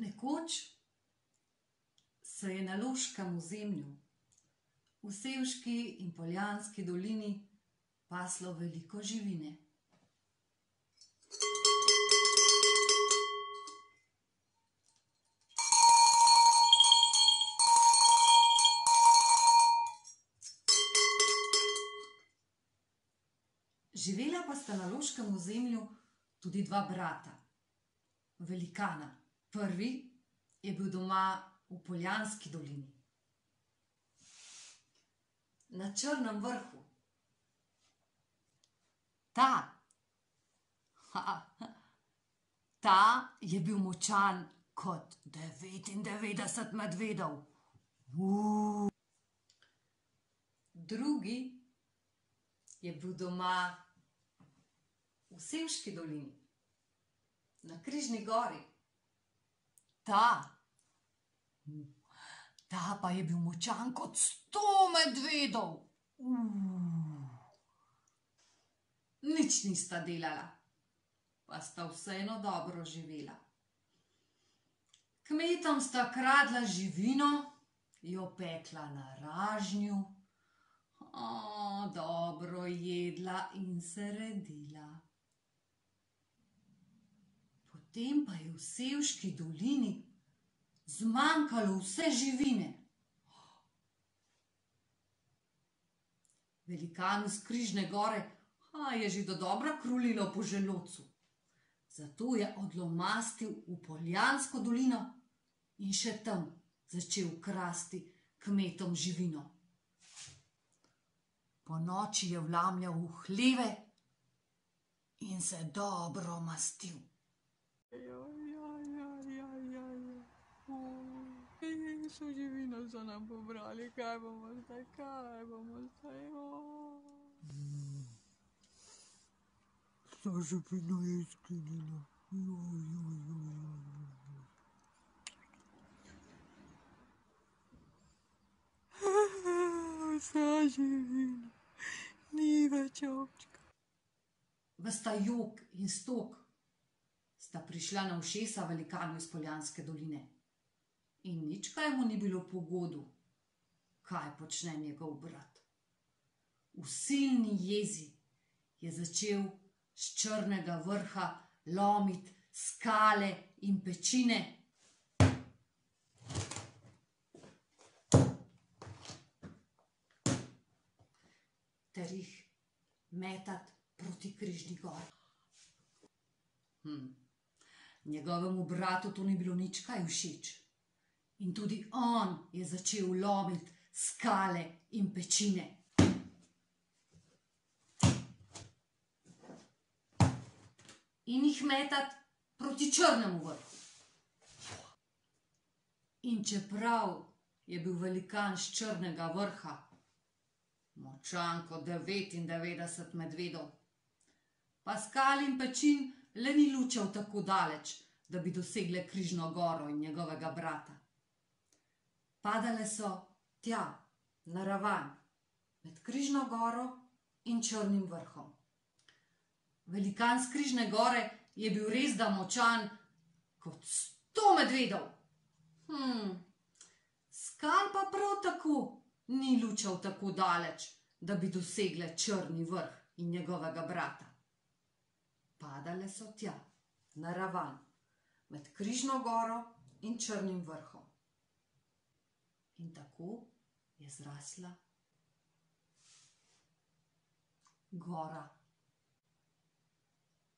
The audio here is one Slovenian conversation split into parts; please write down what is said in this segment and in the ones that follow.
Nekoč se je na loškem ozemlju, v Sevški in Poljanski dolini, paslo veliko živine. Živela pa sta na loškem ozemlju tudi dva brata, velikana. Prvi je bil doma v Poljanski dolini, na Črnem vrhu. Ta, ta je bil močan kot devetindevetdeset medvedov. Drugi je bil doma v Sevški dolini, na Križni gori. Ta, ta pa je bil močan kot sto medvedov. Nič nista delala, pa sta vseeno dobro živela. Kmetom sta kradla živino, jo pekla na ražnju, dobro jedla in se redila. Potem pa je v Sevški dolini zmanjkalo vse živine. Velikanu s Križne gore je že dodobra krulilo po želodcu, zato je odlomastil v Poljansko dolino in še tam začel krasti kmetom živino. Ponoči je vlamljal v hleve in se dobro mastil. Vso živino so nam pobrali, kaj bomo zdaj, kaj bomo zdaj, Vsa živina je izginila, Vsa živina, ni več občka. Ves ta jok in stok sta prišla na ušesa velikanu iz Poljanske doline. In nič kaj mu ni bilo po godu, kaj počne njegov brat. V silni jezi je začel s Črnega vrha lomiti skale in pečine ter jih metati proti Križni gori. Njegovemu bratu to ni bilo nič kaj všeč in tudi on je začel lomiti skale in pečine. In jih metati proti Črnemu vrhu. In čeprav je bil velikan s Črnega vrha močan kot devetindevetdeset medvedov, pa skal in pečin le ni lučal tako daleč, da bi dosegle Križno goro in njegovega brata. Padale so tja, na ravan, med Križno goro in Črnim vrhom. Velikan s Križne gore je bil resda močan kot sto medvedov. skal pa prav tako ni lučal tako daleč, da bi dosegle Črni vrh in njegovega brata. Padale so tja, na ravan, med Križno goro in Črnim vrhom. In tako je zrasla gora.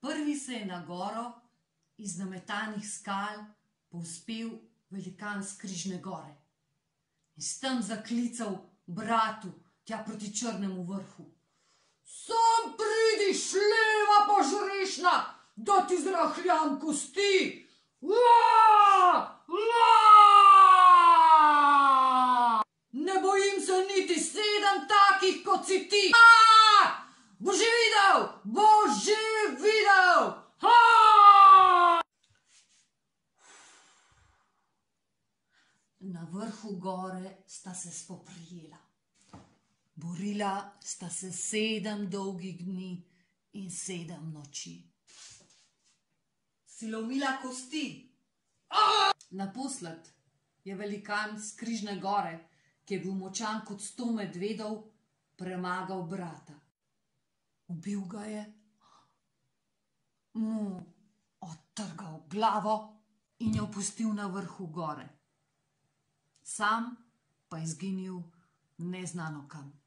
Prvi se je na goro iz nametanih skal povzpel velikan s Križne gore in s tem zaklical bratu tja proti Črnemu vrhu: "Sem pridi, šljiva požrešna, da ti zrahljam kosti." "Ne bojim se niti sedem takih, kot si ti." "Boš že videl, boš že videl." Na vrhu gore sta se spoprijela. Borila sta se sedem dolgih dni in sedem noči. Si lomila kosti? Naposled je velikan z Križne gore, ki je bil močan kot sto medvedov, premagal brata. Ubil ga je, mu odtrgal glavo in jo pustil na vrhu gore. Sam pa je izginil neznano kam.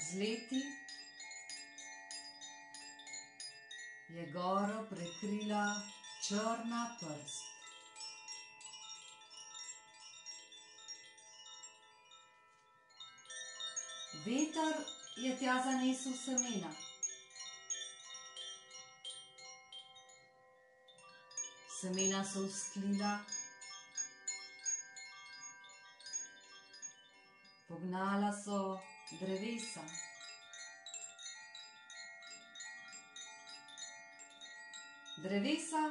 Z leti je goro prekrila črna prst. Veter je tja zanesel semena. Semena so vzklila, pognala so drevesa. Drevesa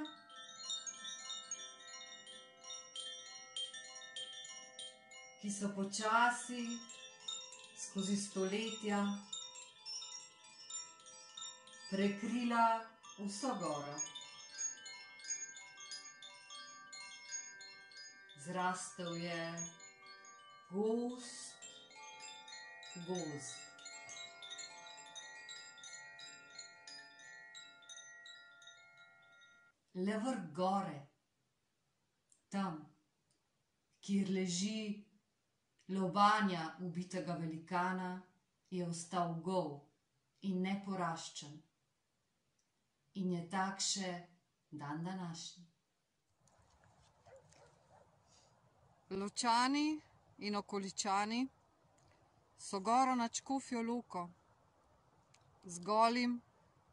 ki so počasi skozi stoletja prekrila vso goro. Zrastel je gost gozd. Le vrh gore, tam, kjer leži lobanja ubitega velikana, je ostal gol in neporaščen. In je tak še dan današnji. Ločani in okoličani so goro nad Škofjo Loko z golim,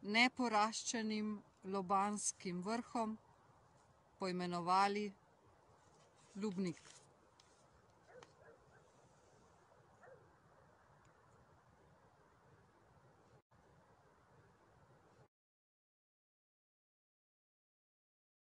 neporaščenim lobanskim vrhom poimenovali Lubnik.